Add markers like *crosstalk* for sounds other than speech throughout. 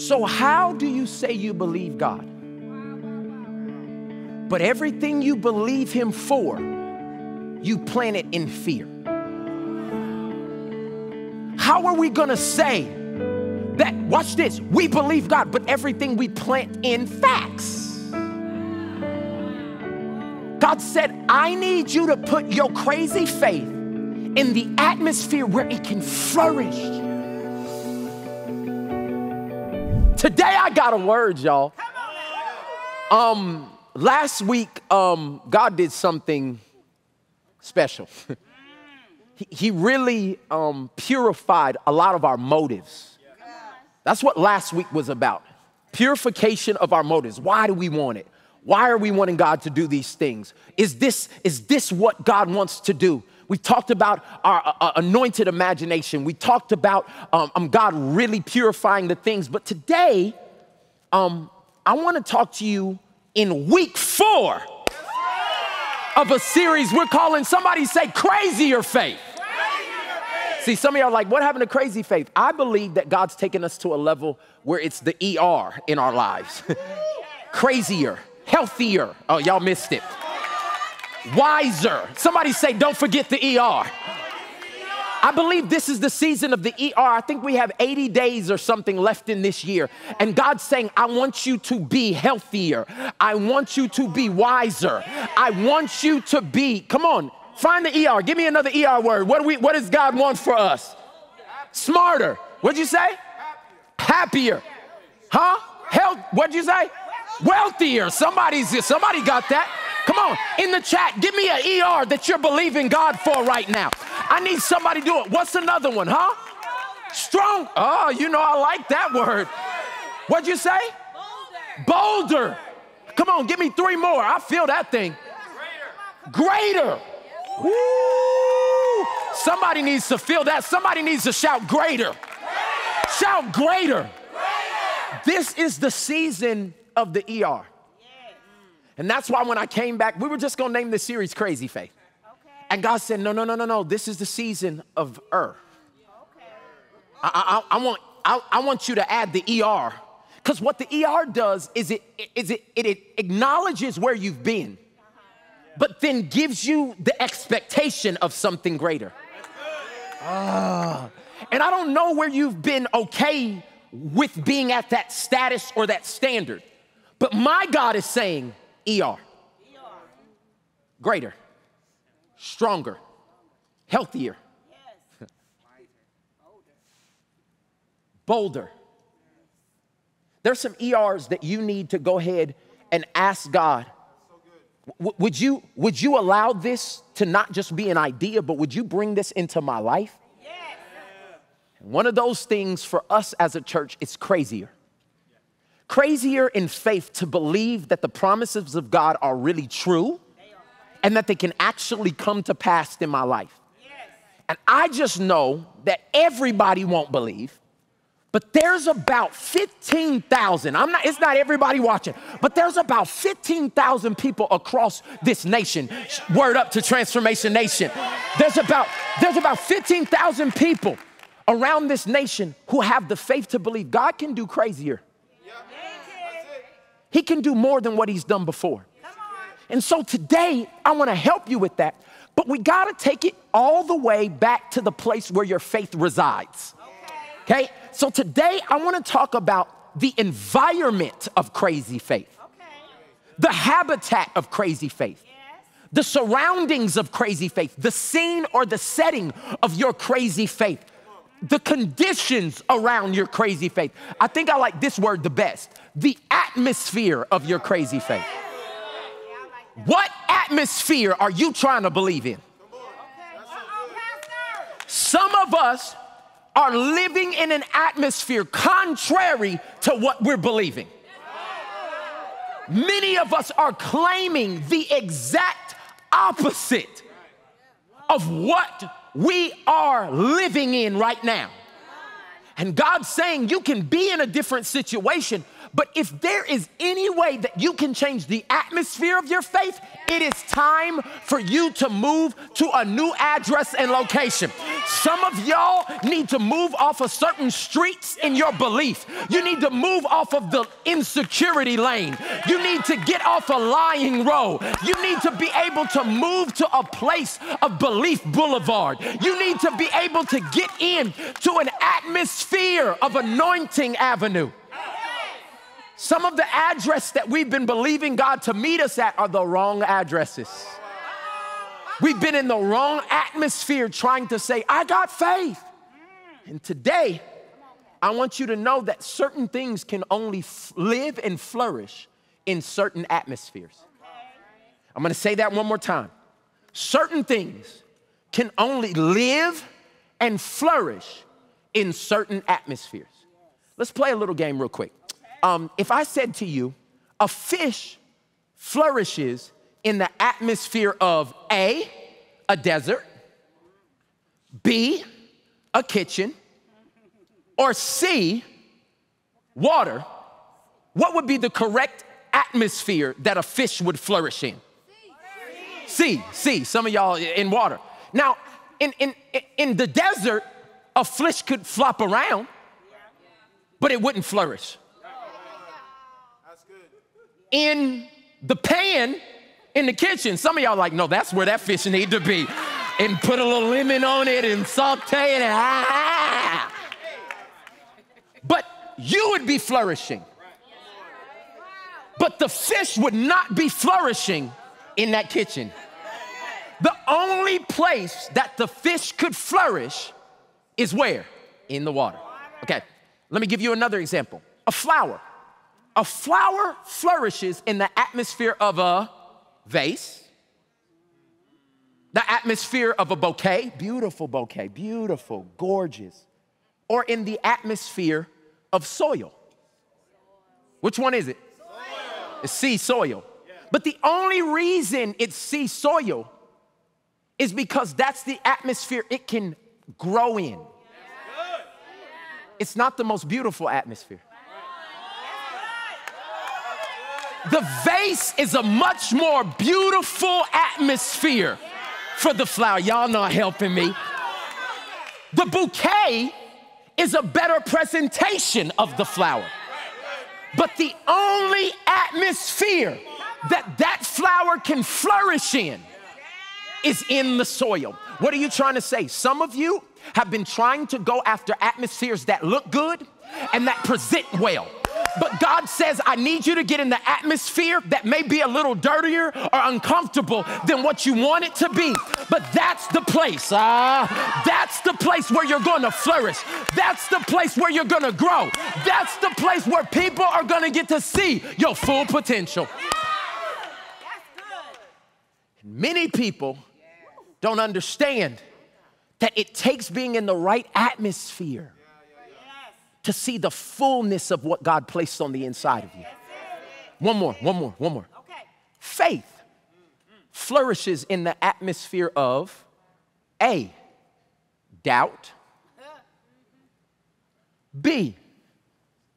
So, how do you say you believe God? But everything you believe Him for, you plant it in fear. How are we gonna say that, watch this, we believe God, but everything we plant in facts? God said, I need you to put your crazy faith in the atmosphere where it can flourish. Today I got a word, y'all. Um, last week, um, God did something special. *laughs* he, he really um, purified a lot of our motives. That's what last week was about. Purification of our motives. Why do we want it? Why are we wanting God to do these things? Is this, is this what God wants to do? We talked about our uh, uh, anointed imagination. We talked about um, um, God really purifying the things. But today, um, I want to talk to you in week four of a series we're calling somebody say crazier faith. See, some of y'all are like, what happened to crazy faith? I believe that God's taken us to a level where it's the ER in our lives. *laughs* Crazier, healthier. Oh, y'all missed it wiser. Somebody say, don't forget the ER. I believe this is the season of the ER. I think we have 80 days or something left in this year. And God's saying, I want you to be healthier. I want you to be wiser. I want you to be, come on, find the ER. Give me another ER word. What, do we, what does God want for us? Smarter. What'd you say? Happier. Huh? Health. What'd you say? Wealthier. Somebody's, somebody got that. Come on, in the chat, give me an ER that you're believing God for right now. I need somebody to do it. What's another one, huh? Strong. Oh, you know, I like that word. What'd you say? Bolder. Come on, give me three more. I feel that thing. Greater. Woo. Somebody needs to feel that. Somebody needs to shout greater. Shout greater. This is the season of the ER. And that's why when I came back, we were just gonna name the series Crazy Faith. Okay. And God said, No, no, no, no, no. This is the season of Ur. Okay. I, I, I, want, I, I want you to add the ER. Because what the ER does is it, is it, it, it acknowledges where you've been, but then gives you the expectation of something greater. Ah. And I don't know where you've been okay with being at that status or that standard, but my God is saying, ER. Greater, stronger, healthier, bolder. There's some ERs that you need to go ahead and ask God. Would, you, would you allow this to not just be an idea, but would you bring this into my life? One of those things for us as a church is crazier crazier in faith to believe that the promises of God are really true and that they can actually come to pass in my life. And I just know that everybody won't believe, but there's about 15,000. I'm not it's not everybody watching, but there's about 15,000 people across this nation. Word up to Transformation Nation. There's about there's about 15,000 people around this nation who have the faith to believe God can do crazier. He can do more than what he's done before. And so today, I want to help you with that. But we got to take it all the way back to the place where your faith resides. Okay? So today, I want to talk about the environment of crazy faith, the habitat of crazy faith, the surroundings of crazy faith, the scene or the setting of your crazy faith, the conditions around your crazy faith. I think I like this word the best the atmosphere of your crazy faith. What atmosphere are you trying to believe in? Some of us are living in an atmosphere contrary to what we're believing. Many of us are claiming the exact opposite of what we are living in right now. And God's saying you can be in a different situation, But if there is any way that you can change the atmosphere of your faith, it is time for you to move to a new address and location. Some of y'all need to move off of certain streets in your belief. You need to move off of the insecurity lane. You need to get off a lying row. You need to be able to move to a place of belief boulevard. You need to be able to get in to an atmosphere of anointing avenue. Some of the address that we've been believing God to meet us at are the wrong addresses. We've been in the wrong atmosphere trying to say, I got faith. And today, I want you to know that certain things can only live and flourish in certain atmospheres. I'm gonna say that one more time. Certain things can only live and flourish in certain atmospheres. Let's play a little game real quick um, if I said to you, a fish flourishes in the atmosphere of A, a desert, B, a kitchen, or C, water, what would be the correct atmosphere that a fish would flourish in? C, C, some of y'all in water. Now, in, in, in the desert, a fish could flop around, but it wouldn't flourish in the pan in the kitchen. Some of y'all like, no, that's where that fish need to be. And put a little lemon on it and saute it. Ah. But you would be flourishing. But the fish would not be flourishing in that kitchen. The only place that the fish could flourish is where? In the water. Okay, let me give you another example. A flower. A flower flourishes in the atmosphere of a vase, the atmosphere of a bouquet, beautiful bouquet, beautiful, gorgeous, or in the atmosphere of soil. Which one is it? Soil. It's C soil. Yeah. But the only reason it's C soil is because that's the atmosphere it can grow in. It's not the most beautiful atmosphere. The vase is a much more beautiful atmosphere for the flower. Y'all not helping me. The bouquet is a better presentation of the flower. But the only atmosphere that that flower can flourish in is in the soil. What are you trying to say? Some of you have been trying to go after atmospheres that look good and that present well. But God says, I need you to get in the atmosphere that may be a little dirtier or uncomfortable than what you want it to be. But that's the place. Uh, that's the place where you're going to flourish. That's the place where you're going to grow. That's the place where people are going to get to see your full potential. Many people don't understand that it takes being in the right atmosphere to see the fullness of what God placed on the inside of you. One more, one more, one more. Faith flourishes in the atmosphere of A, doubt, B,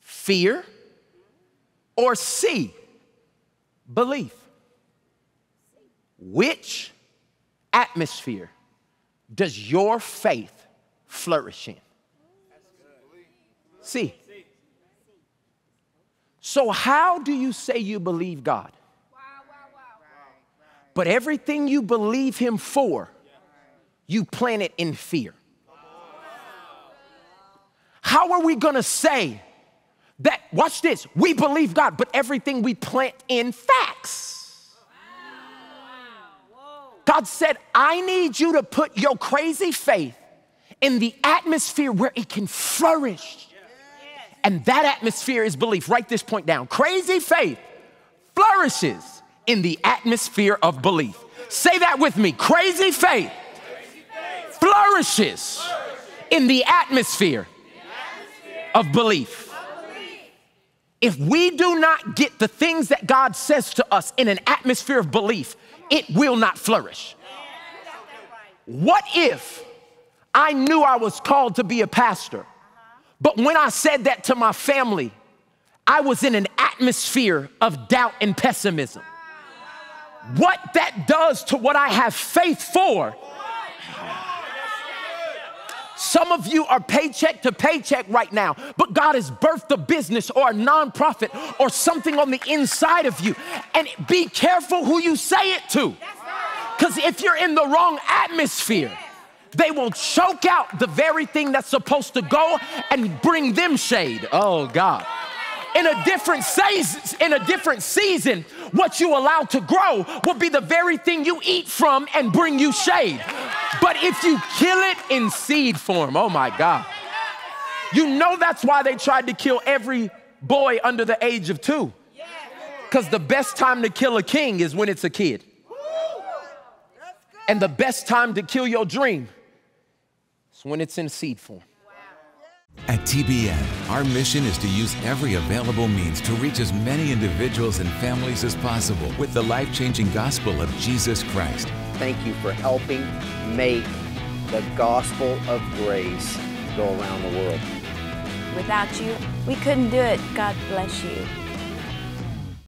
fear, or C, belief. Which atmosphere does your faith flourish in? See. So, how do you say you believe God? But everything you believe Him for, you plant it in fear. How are we gonna say that, watch this, we believe God, but everything we plant in facts? God said, I need you to put your crazy faith in the atmosphere where it can flourish. And that atmosphere is belief. Write this point down. Crazy faith flourishes in the atmosphere of belief. Say that with me. Crazy faith flourishes in the atmosphere of belief. If we do not get the things that God says to us in an atmosphere of belief, it will not flourish. What if I knew I was called to be a pastor? But when I said that to my family, I was in an atmosphere of doubt and pessimism. What that does to what I have faith for. Some of you are paycheck to paycheck right now, but God has birthed a business or a nonprofit or something on the inside of you. And be careful who you say it to. Because if you're in the wrong atmosphere, they will choke out the very thing that's supposed to go and bring them shade. Oh God. In a different season, in a different season, what you allow to grow will be the very thing you eat from and bring you shade. But if you kill it in seed form, oh my God. You know that's why they tried to kill every boy under the age of two. Because the best time to kill a king is when it's a kid. And the best time to kill your dream is when it's in seed form. At TBN, our mission is to use every available means to reach as many individuals and families as possible with the life changing gospel of Jesus Christ. Thank you for helping make the gospel of grace go around the world. Without you, we couldn't do it. God bless you.